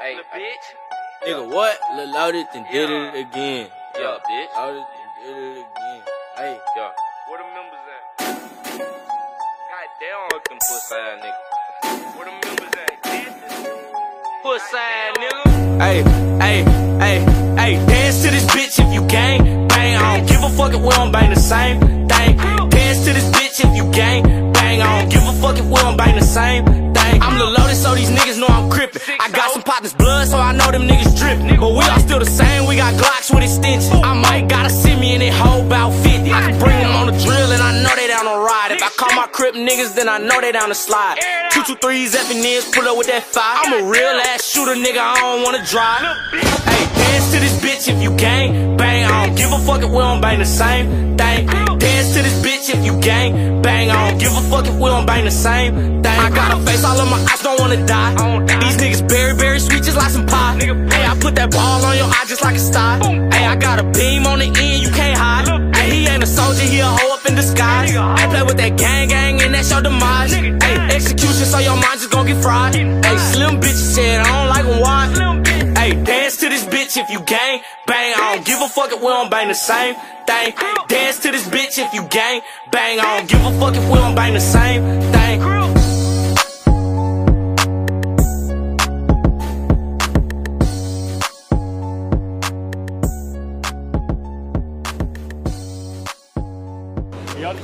Hey, bitch. Nigga, what? Lil Loaded and did it again. Yeah, bitch. Loaded and did it again. Hey, Yeah. Where the members at? God damn, fucking pussy ass nigga. Where the members at? Pussy ass nigga. Hey, hey, hey, hey, dance to this bitch if you gang, bang. I don't give a fuck if we don't bang the same thing. Dance to this bitch if you gang, bang. I don't give a fuck if we don't bang the same thing. I'm Lil Loaded, so these niggas know I got some partners' blood, so I know them niggas drippin'. But we all still the same, we got Glocks with extensions. I might gotta see me in that hoe about 50. I can bring them on the drill, and I know they down to ride. If I call my crip niggas, then I know they down to slide. Two two threes, effing niggas, pull up with that five. I'm a real ass shooter, nigga, I don't wanna drive. Hey, dance to this bitch if you gang, bang. I don't give a fuck if we don't bang the same thing. Dance to this bitch if you gang, bang. I don't give a fuck if we don't bang the same thing. I got a face all of my eyes, don't wanna die. These niggas very, very sweet, just like some pie. Hey, I put that ball on your eye just like a star. Hey, I got a beam on the end, you can't hide. Hey, he ain't a soldier, he a hoe up in disguise. I play with that gang gang and that's your demise. Hey, execution, so your mind just gon' get fried. Hey, slim bitch said I don't like them wide. Hey, dance to this bitch if you gang bang. I don't give a fuck if we don't bang the same thing. Dance to this bitch if you gang bang. I don't give a fuck if we don't bang the same thing. Y'all